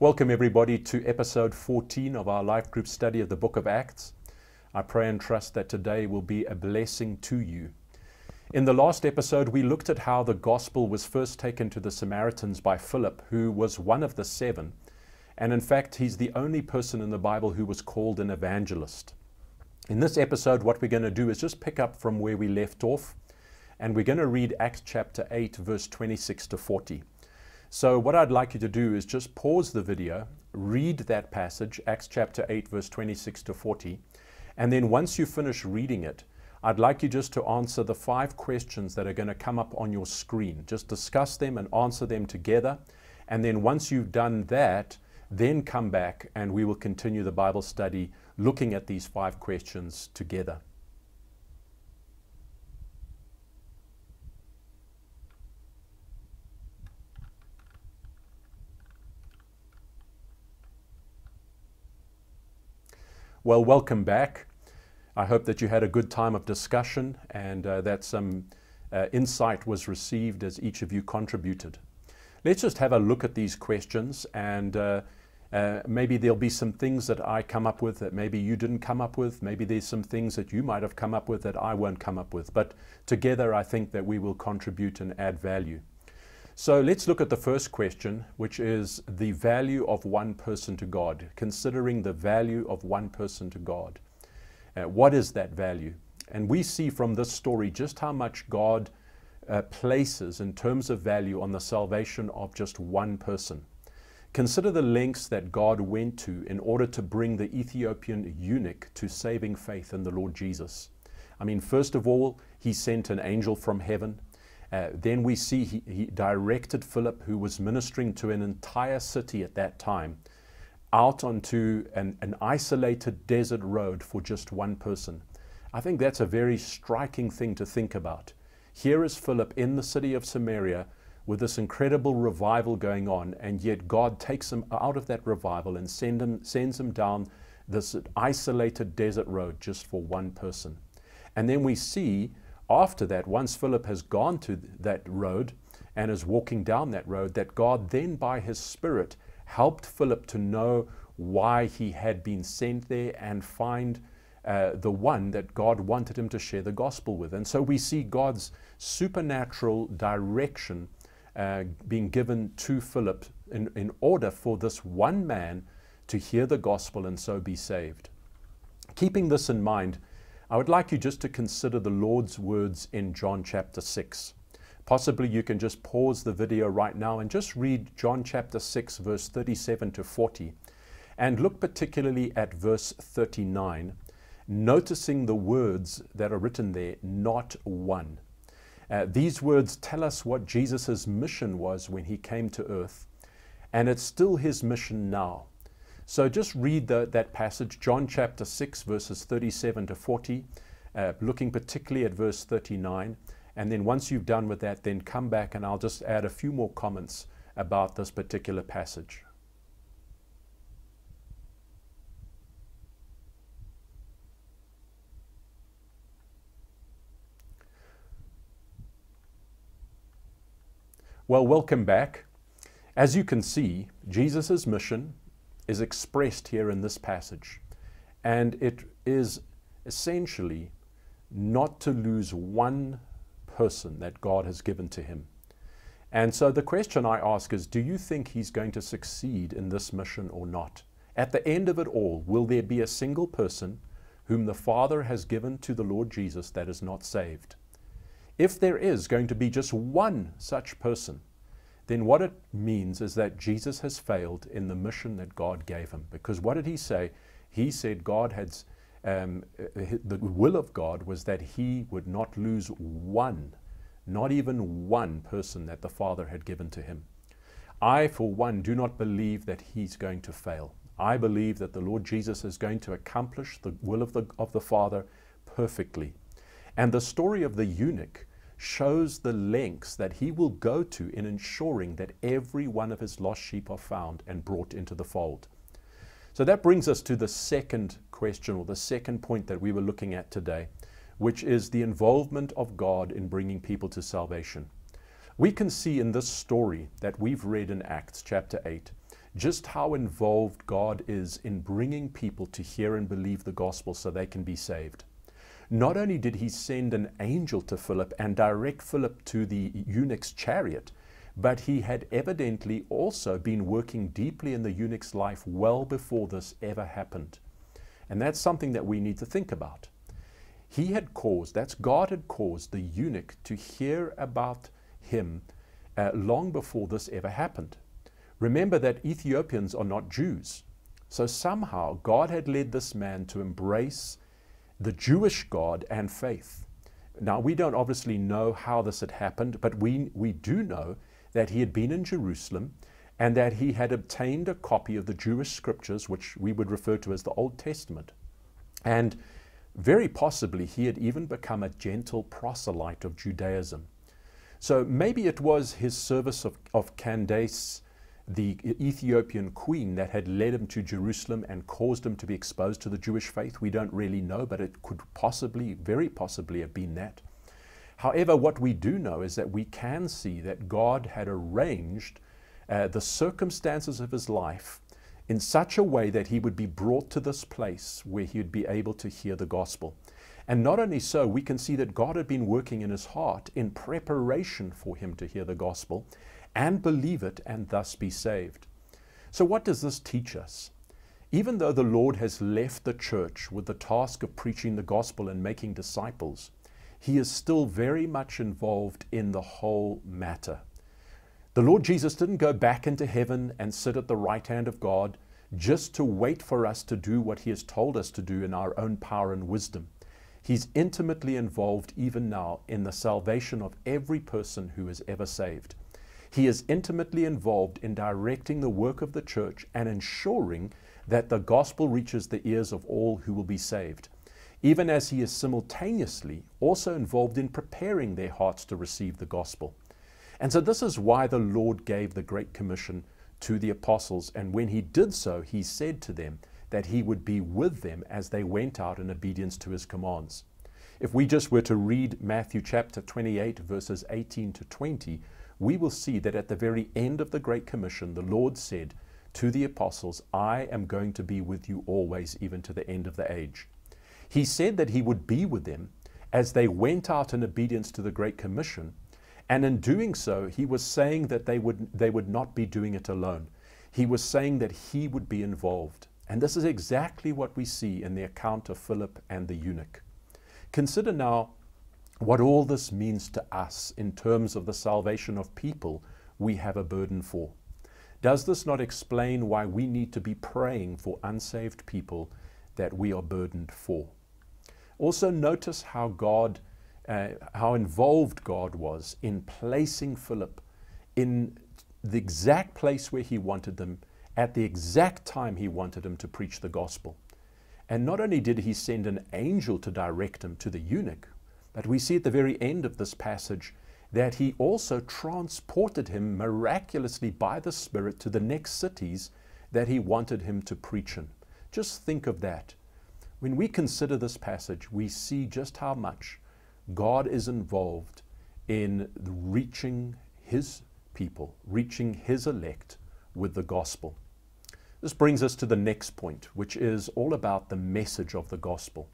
Welcome, everybody, to episode 14 of our life group study of the book of Acts. I pray and trust that today will be a blessing to you. In the last episode, we looked at how the gospel was first taken to the Samaritans by Philip, who was one of the seven. And in fact, he's the only person in the Bible who was called an evangelist. In this episode, what we're going to do is just pick up from where we left off, and we're going to read Acts chapter 8, verse 26 to 40. So, what I'd like you to do is just pause the video, read that passage, Acts chapter 8, verse 26 to 40, and then once you finish reading it, I'd like you just to answer the five questions that are going to come up on your screen. Just discuss them and answer them together. And then once you've done that, then come back and we will continue the Bible study looking at these five questions together. Well, welcome back. I hope that you had a good time of discussion and uh, that some uh, insight was received as each of you contributed. Let's just have a look at these questions and uh, uh, maybe there'll be some things that I come up with that maybe you didn't come up with. Maybe there's some things that you might have come up with that I won't come up with. But together, I think that we will contribute and add value. So let's look at the first question, which is the value of one person to God, considering the value of one person to God. Uh, what is that value? And we see from this story just how much God uh, places in terms of value on the salvation of just one person. Consider the lengths that God went to in order to bring the Ethiopian eunuch to saving faith in the Lord Jesus. I mean, first of all, he sent an angel from heaven. Uh, then we see he, he directed Philip, who was ministering to an entire city at that time, out onto an, an isolated desert road for just one person. I think that's a very striking thing to think about. Here is Philip in the city of Samaria with this incredible revival going on, and yet God takes him out of that revival and send him, sends him down this isolated desert road just for one person. And then we see after that, once Philip has gone to that road and is walking down that road, that God then by his Spirit helped Philip to know why he had been sent there and find uh, the one that God wanted him to share the gospel with. And so we see God's supernatural direction uh, being given to Philip in, in order for this one man to hear the gospel and so be saved. Keeping this in mind, I would like you just to consider the Lord's words in John chapter 6. Possibly you can just pause the video right now and just read John chapter 6, verse 37 to 40, and look particularly at verse 39, noticing the words that are written there, not one. Uh, these words tell us what Jesus' mission was when he came to earth, and it's still his mission now. So just read the, that passage, John chapter 6, verses 37 to 40, uh, looking particularly at verse 39. And then once you've done with that, then come back and I'll just add a few more comments about this particular passage. Well, welcome back. As you can see, Jesus' mission is expressed here in this passage. And it is essentially not to lose one person that God has given to him. And so the question I ask is do you think he's going to succeed in this mission or not? At the end of it all, will there be a single person whom the Father has given to the Lord Jesus that is not saved? If there is going to be just one such person, then what it means is that Jesus has failed in the mission that God gave him. Because what did he say? He said God had, um, the will of God was that he would not lose one, not even one person that the Father had given to him. I, for one, do not believe that he's going to fail. I believe that the Lord Jesus is going to accomplish the will of the, of the Father perfectly. And the story of the eunuch shows the lengths that he will go to in ensuring that every one of his lost sheep are found and brought into the fold. So that brings us to the second question or the second point that we were looking at today, which is the involvement of God in bringing people to salvation. We can see in this story that we've read in Acts chapter 8, just how involved God is in bringing people to hear and believe the gospel so they can be saved. Not only did he send an angel to Philip and direct Philip to the eunuch's chariot, but he had evidently also been working deeply in the eunuch's life well before this ever happened. And that's something that we need to think about. He had caused, that's God had caused the eunuch to hear about him uh, long before this ever happened. Remember that Ethiopians are not Jews. So somehow God had led this man to embrace the Jewish God and faith. Now, we don't obviously know how this had happened, but we, we do know that he had been in Jerusalem and that he had obtained a copy of the Jewish scriptures, which we would refer to as the Old Testament. And very possibly he had even become a Gentile proselyte of Judaism. So maybe it was his service of, of Candace, the Ethiopian queen, that had led him to Jerusalem and caused him to be exposed to the Jewish faith. We don't really know, but it could possibly, very possibly, have been that. However, what we do know is that we can see that God had arranged uh, the circumstances of his life in such a way that he would be brought to this place where he would be able to hear the gospel. And not only so, we can see that God had been working in his heart in preparation for him to hear the gospel and believe it and thus be saved. So, what does this teach us? Even though the Lord has left the church with the task of preaching the gospel and making disciples, he is still very much involved in the whole matter. The Lord Jesus didn't go back into heaven and sit at the right hand of God just to wait for us to do what he has told us to do in our own power and wisdom. He's intimately involved even now in the salvation of every person who is ever saved. He is intimately involved in directing the work of the church and ensuring that the gospel reaches the ears of all who will be saved, even as he is simultaneously also involved in preparing their hearts to receive the gospel. And so, this is why the Lord gave the Great Commission to the apostles. And when he did so, he said to them, that he would be with them as they went out in obedience to his commands. If we just were to read Matthew chapter 28, verses 18 to 20, we will see that at the very end of the Great Commission, the Lord said to the apostles, I am going to be with you always, even to the end of the age. He said that he would be with them as they went out in obedience to the Great Commission. And in doing so, he was saying that they would, they would not be doing it alone. He was saying that he would be involved. And this is exactly what we see in the account of Philip and the eunuch. Consider now what all this means to us in terms of the salvation of people we have a burden for. Does this not explain why we need to be praying for unsaved people that we are burdened for? Also, notice how God, uh, how involved God was in placing Philip in the exact place where he wanted them at the exact time he wanted him to preach the gospel. And not only did he send an angel to direct him to the eunuch, but we see at the very end of this passage that he also transported him miraculously by the Spirit to the next cities that he wanted him to preach in. Just think of that. When we consider this passage, we see just how much God is involved in reaching his people, reaching his elect with the gospel. This brings us to the next point, which is all about the message of the gospel.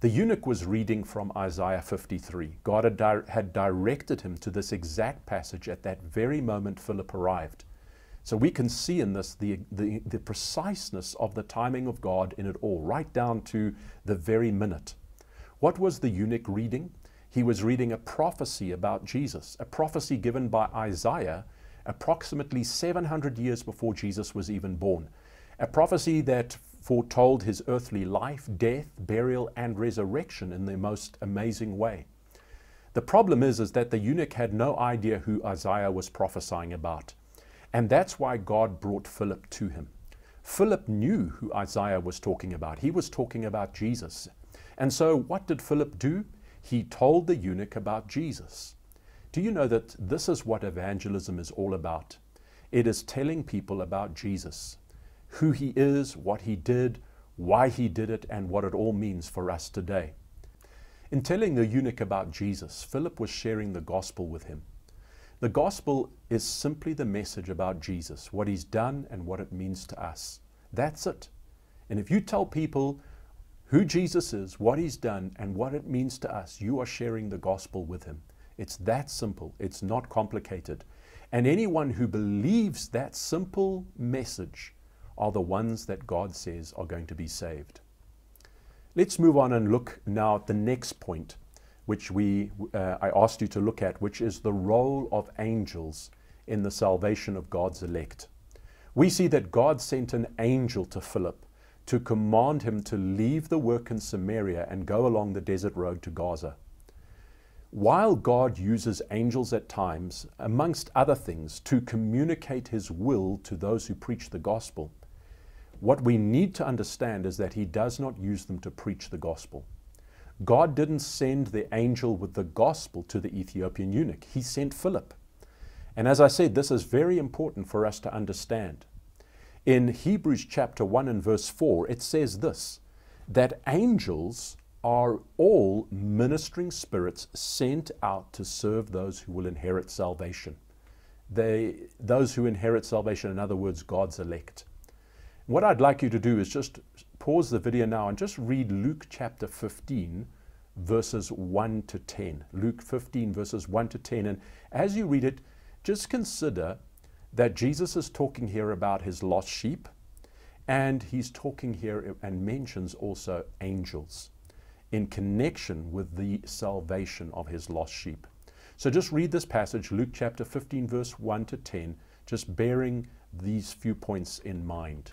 The eunuch was reading from Isaiah 53. God had, di- had, directed him to this exact passage at that very moment Philip arrived. So we can see in this the, the, the preciseness of the timing of God in it all, right down to the very minute. What was the eunuch reading? He was reading a prophecy about Jesus, a prophecy given by Isaiah approximately 700 years before Jesus was even born. A prophecy that foretold his earthly life, death, burial, and resurrection in the most amazing way. The problem is, is that the eunuch had no idea who Isaiah was prophesying about. And that's why God brought Philip to him. Philip knew who Isaiah was talking about. He was talking about Jesus. And so, what did Philip do? He told the eunuch about Jesus. Do you know that this is what evangelism is all about? It is telling people about Jesus, who he is, what he did, why he did it, and what it all means for us today. In telling the eunuch about Jesus, Philip was sharing the gospel with him. The gospel is simply the message about Jesus, what he's done and what it means to us. That's it. And if you tell people who Jesus is, what he's done, and what it means to us, you are sharing the gospel with him. It's that simple, it's not complicated. And anyone who believes that simple message are the ones that God says are going to be saved. Let's move on and look now at the next point which we, uh, I asked you to look at, which is the role of angels in the salvation of God's elect. We see that God sent an angel to Philip to command him to leave the work in Samaria and go along the desert road to Gaza. While God uses angels at times, amongst other things, to communicate his will to those who preach the gospel, what we need to understand is that he does not use them to preach the gospel. God didn't send the angel with the gospel to the Ethiopian eunuch, he sent Philip. And as I said, this is very important for us to understand. In Hebrews chapter 1 and verse 4, it says this that angels are all ministering spirits sent out to serve those who will inherit salvation. They, those who inherit salvation, in other words, God's elect. What I'd like you to do is just pause the video now and just read Luke chapter 15, verses 1 to 10. Luke 15, verses 1 to 10. And as you read it, just consider that Jesus is talking here about his lost sheep, and he's talking here and mentions also angels in connection with the salvation of his lost sheep. So just read this passage, Luke chapter 15, verse 1 to 10, just bearing these few points in mind.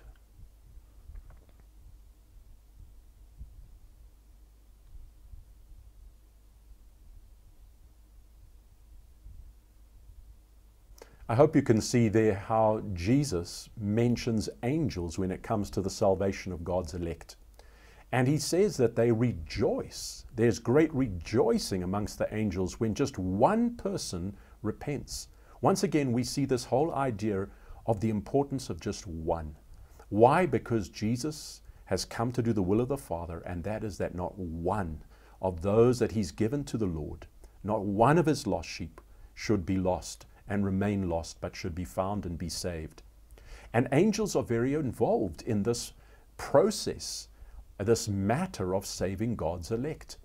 I hope you can see there how Jesus mentions angels when it comes to the salvation of God's elect. And he says that they rejoice. There's great rejoicing amongst the angels when just one person repents. Once again, we see this whole idea of the importance of just one. Why? Because Jesus has come to do the will of the Father, and that is that not one of those that he's given to the Lord, not one of his lost sheep, should be lost and remain lost, but should be found and be saved. And angels are very involved in this process, this matter of saving God's elect.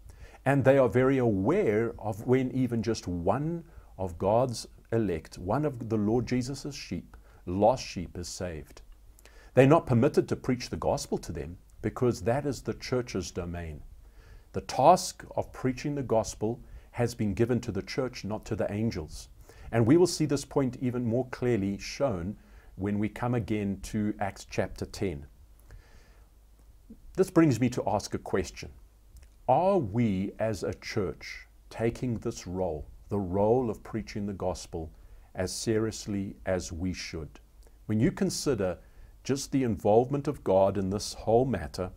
And they are very aware of when even just one of God's elect, one of the Lord Jesus' sheep, lost sheep, is saved. They're not permitted to preach the gospel to them because that is the church's domain. The task of preaching the gospel has been given to the church, not to the angels. And we will see this point even more clearly shown when we come again to Acts chapter 10. This brings me to ask a question. Are we as a church taking this role, the role of preaching the gospel, as seriously as we should? When you consider just the involvement of God in this whole matter,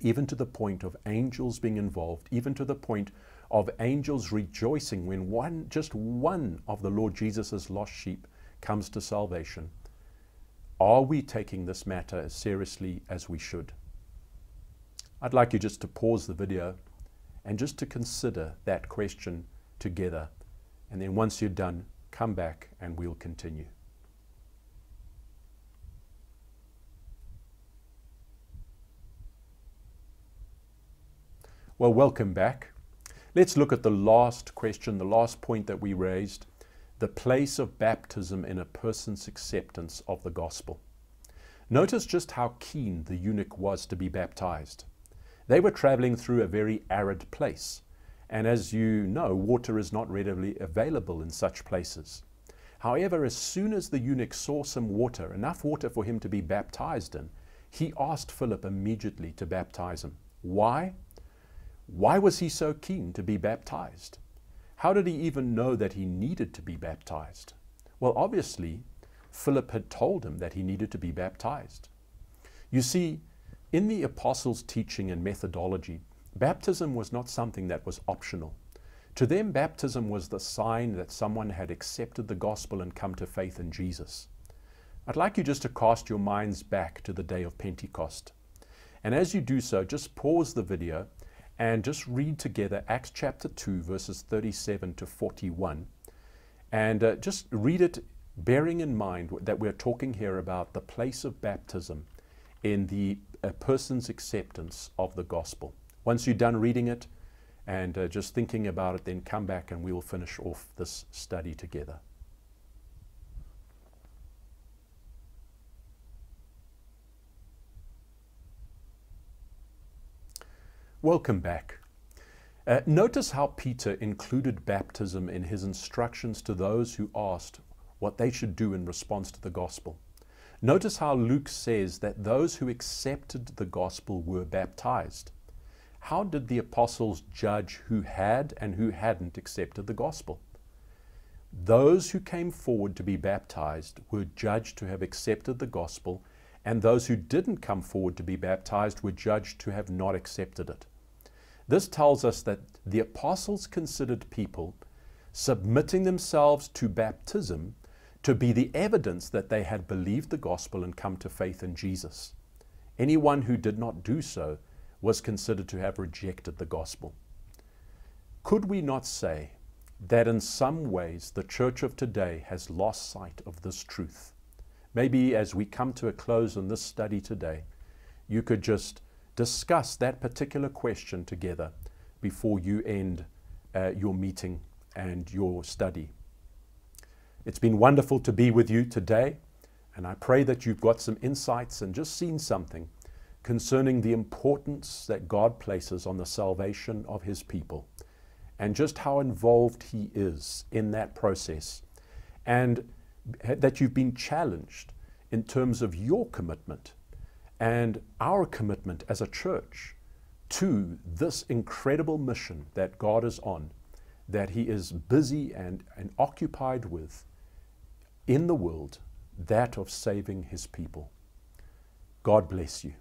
even to the point of angels being involved, even to the point of angels rejoicing when one, just one of the Lord Jesus' lost sheep comes to salvation. Are we taking this matter as seriously as we should? I'd like you just to pause the video and just to consider that question together. And then once you're done, come back and we'll continue. Well, welcome back. Let's look at the last question, the last point that we raised the place of baptism in a person's acceptance of the gospel. Notice just how keen the eunuch was to be baptized. They were traveling through a very arid place, and as you know, water is not readily available in such places. However, as soon as the eunuch saw some water, enough water for him to be baptized in, he asked Philip immediately to baptize him. Why? Why was he so keen to be baptized? How did he even know that he needed to be baptized? Well, obviously, Philip had told him that he needed to be baptized. You see, in the apostles' teaching and methodology, baptism was not something that was optional. To them, baptism was the sign that someone had accepted the gospel and come to faith in Jesus. I'd like you just to cast your minds back to the day of Pentecost. And as you do so, just pause the video and just read together Acts chapter 2, verses 37 to 41. And uh, just read it, bearing in mind that we're talking here about the place of baptism in the person's acceptance of the gospel. Once you're done reading it and uh, just thinking about it, then come back and we will finish off this study together. Welcome back. Uh, notice how Peter included baptism in his instructions to those who asked what they should do in response to the gospel. Notice how Luke says that those who accepted the gospel were baptized. How did the apostles judge who had and who hadn't accepted the gospel? Those who came forward to be baptized were judged to have accepted the gospel, and those who didn't come forward to be baptized were judged to have not accepted it. This tells us that the apostles considered people submitting themselves to baptism to be the evidence that they had believed the gospel and come to faith in Jesus. Anyone who did not do so was considered to have rejected the gospel. Could we not say that in some ways the church of today has lost sight of this truth? Maybe as we come to a close in this study today, you could just discuss that particular question together before you end uh, your meeting and your study. It's been wonderful to be with you today, and I pray that you've got some insights and just seen something concerning the importance that God places on the salvation of His people and just how involved He is in that process, and that you've been challenged in terms of your commitment and our commitment as a church to this incredible mission that God is on, that He is busy and, and occupied with in the world, that of saving His people. God bless you.